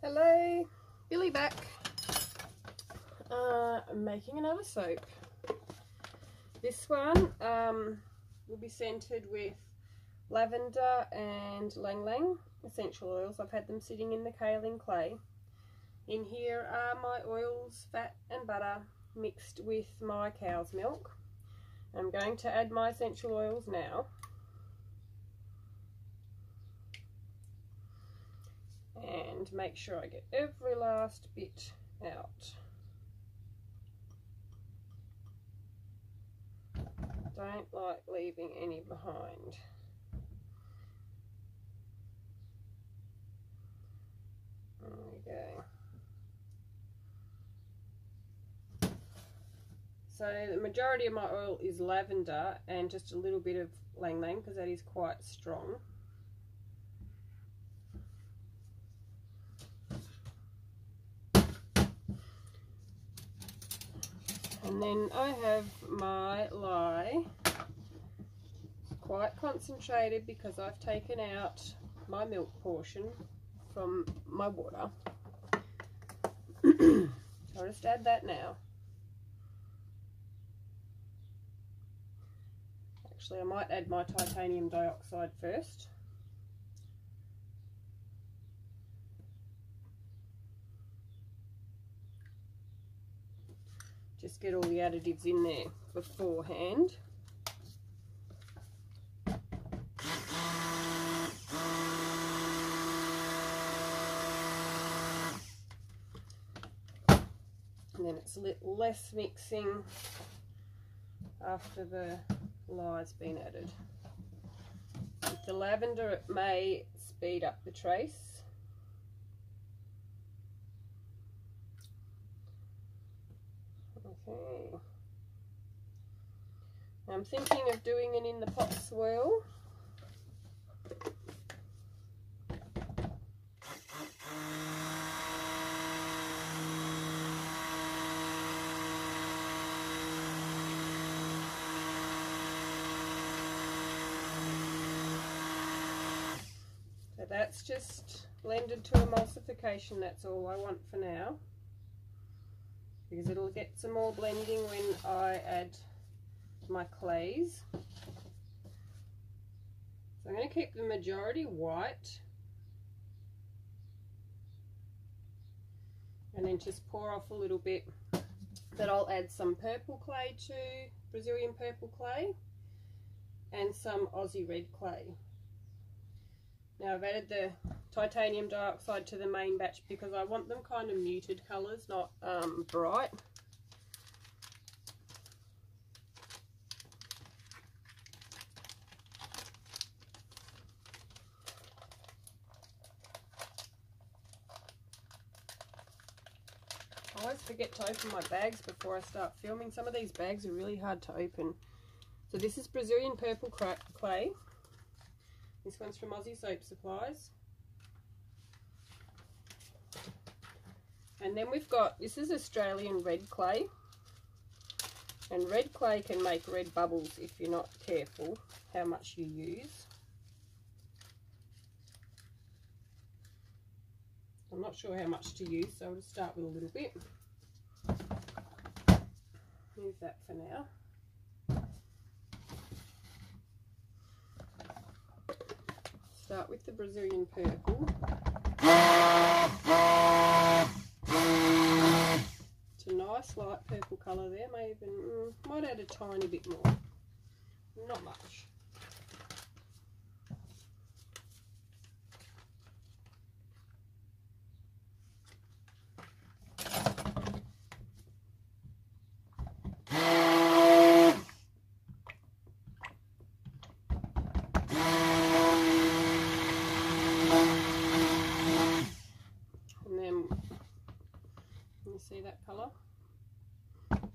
Hello, Billie back. Uh, I'm making another soap. This one um, will be scented with lavender and ylang ylang essential oils. I've had them sitting in the kaolin clay. In here are my oils, fat and butter mixed with my cow's milk. I'm going to add my essential oils now. And make sure I get every last bit out. Don't like leaving any behind. There we go. So the majority of my oil is lavender and just a little bit of ylang ylang because that is quite strong. And then I have my lye quite concentrated because I've taken out my milk portion from my water. I'll just add that now. Actually, I might add my titanium dioxide first. Just get all the additives in there beforehand. And then it's a little less mixing after the lye's been added. With the lavender it may speed up the trace. Okay. I'm thinking of doing it in the pot swirl. that's just blended to emulsification, that's all I want for now. Because it'll get some more blending when I add my clays. So I'm going to keep the majority white. And then just pour off a little bit that I'll add some purple clay to, Brazilian purple clay, and some Aussie red clay. Now I've added the titanium dioxide to the main batch because I want them kind of muted colours, not um, bright. I always forget to open my bags before I start filming. Some of these bags are really hard to open. So this is Brazilian purple clay. This one's from Aussie Soap Supplies. And then we've got, this is Australian red clay. And red clay can make red bubbles if you're not careful how much you use. I'm not sure how much to use, so I'll just start with a little bit. Use that for now. start with the Brazilian purple. It's a nice light purple colour there, may even, mm, might add a tiny bit more, not much.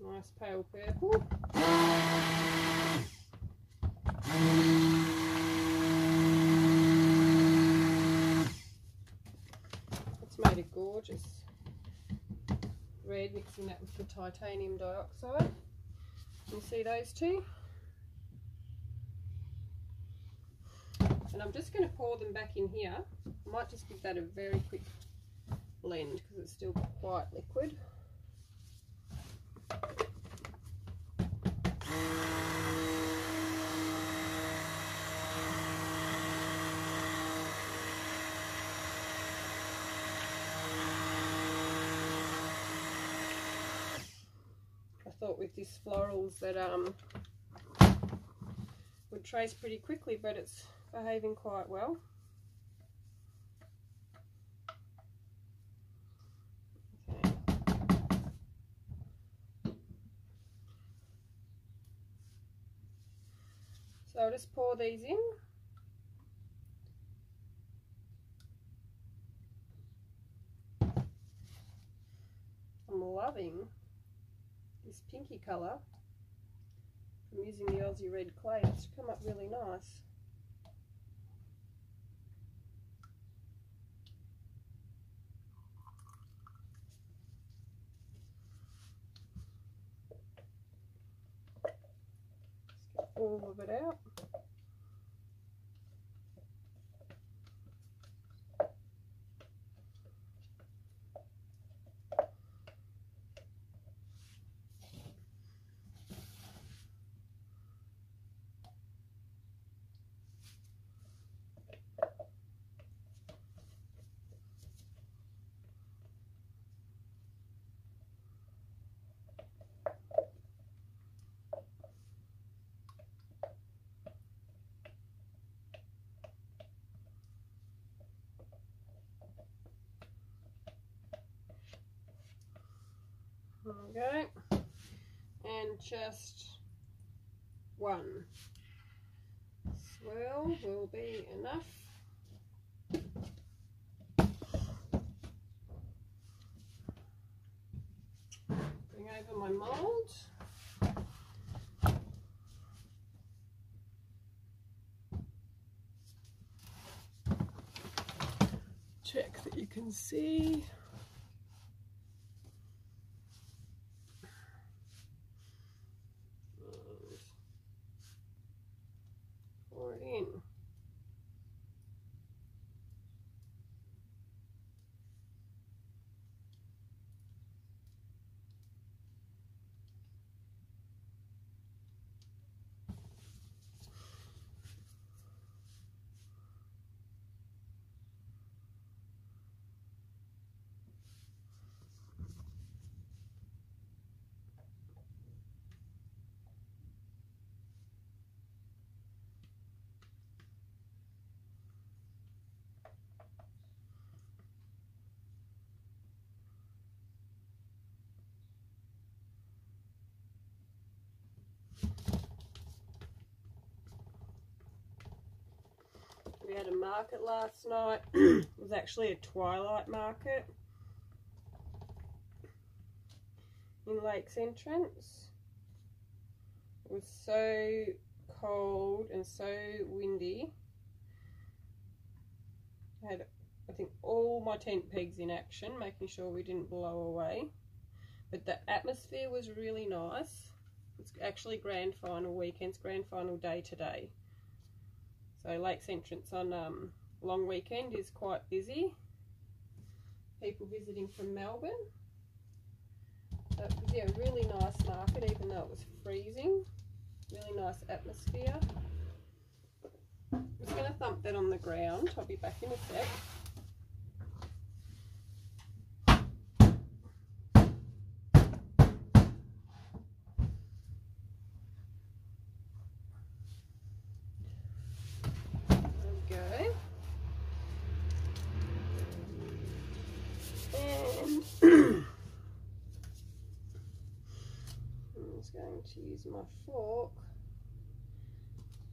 Nice pale purple. It's made a gorgeous red, mixing that with the titanium dioxide. You see those two? And I'm just going to pour them back in here. I might just give that a very quick blend because it's still quite liquid. I thought with this florals that um would trace pretty quickly but it's behaving quite well. I'll just pour these in. I'm loving this pinky colour from using the Aussie red clay. It's come up really nice. all of it out. Go. And just one swirl will be enough. Bring over my mould. Check that you can see. We had a market last night. it was actually a twilight market in Lakes Entrance. It was so cold and so windy. I had, I think, all my tent pegs in action, making sure we didn't blow away. But the atmosphere was really nice. It's actually grand final weekend's grand final day today. So Lakes Entrance on um, long weekend is quite busy. People visiting from Melbourne. Was yeah, really nice market even though it was freezing. Really nice atmosphere. I'm just going to thump that on the ground. I'll be back in a sec. To use my fork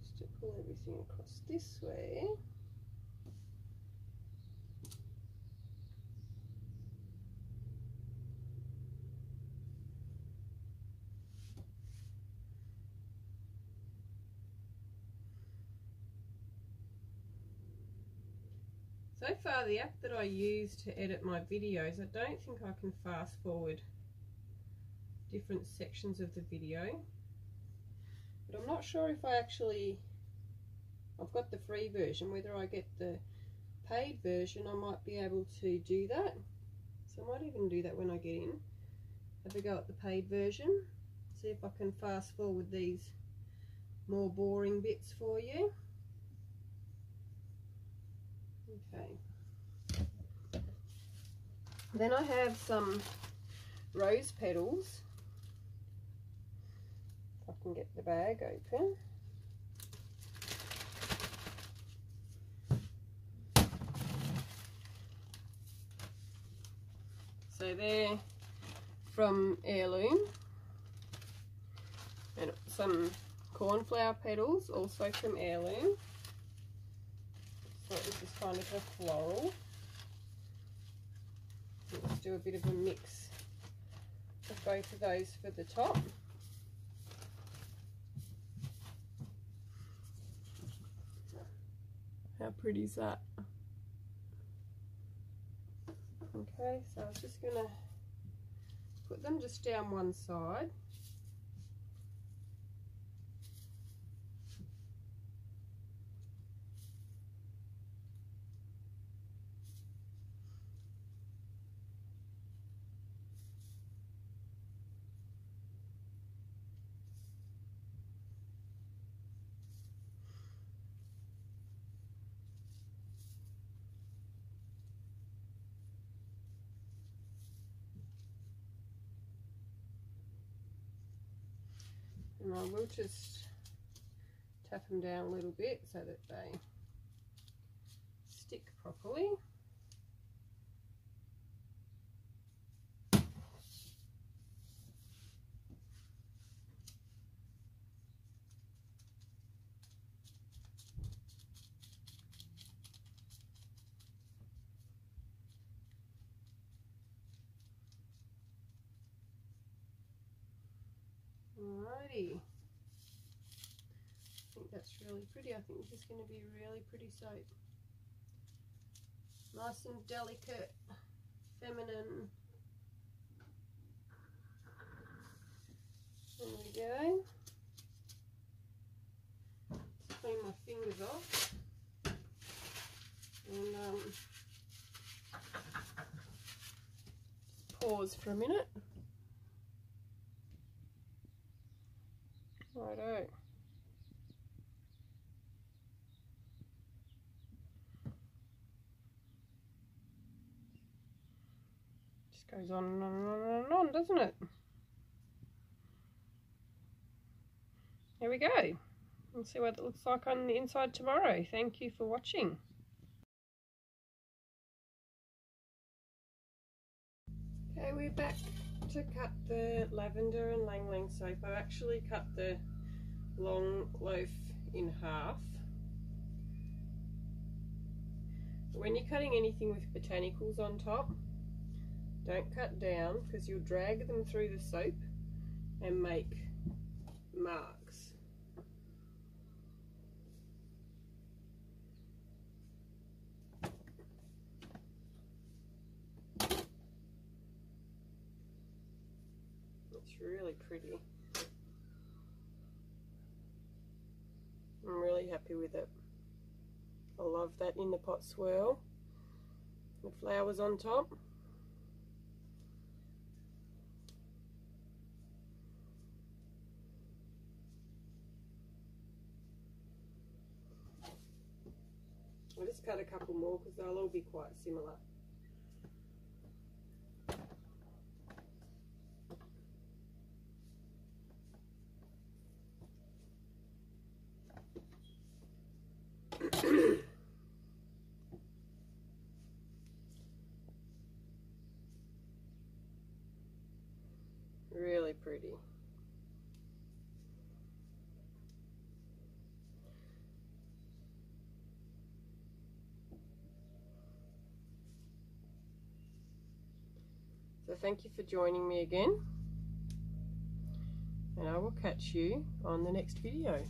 just to pull everything across this way. So far the app that I use to edit my videos, I don't think I can fast forward different sections of the video. But I'm not sure if I actually, I've got the free version, whether I get the paid version I might be able to do that. So I might even do that when I get in. Have a go at the paid version. See if I can fast forward these more boring bits for you. Okay. Then I have some rose petals. Can get the bag open. So they're from Heirloom and some cornflower petals also from Heirloom. So this is kind of a floral. Let's do a bit of a mix of both of those for the top. How pretty is that? Okay, so I was just going to put them just down one side. And I will just tap them down a little bit so that they stick properly. Alrighty. I think that's really pretty. I think this is going to be really pretty soap. Nice and delicate, feminine. There we go. Just clean my fingers off. And um, pause for a minute. Righto. Just on and on and on and on, doesn't it? Here we go. We'll see what it looks like on the inside tomorrow. Thank you for watching. Okay, we're back to cut the lavender and ylang ylang soap, I've actually cut the long loaf in half. When you're cutting anything with botanicals on top, don't cut down because you'll drag them through the soap and make marks. It's really pretty. I'm really happy with it. I love that in the pot swirl. The flowers on top. Just cut a couple more because they'll all be quite similar. really pretty. So thank you for joining me again and I will catch you on the next video.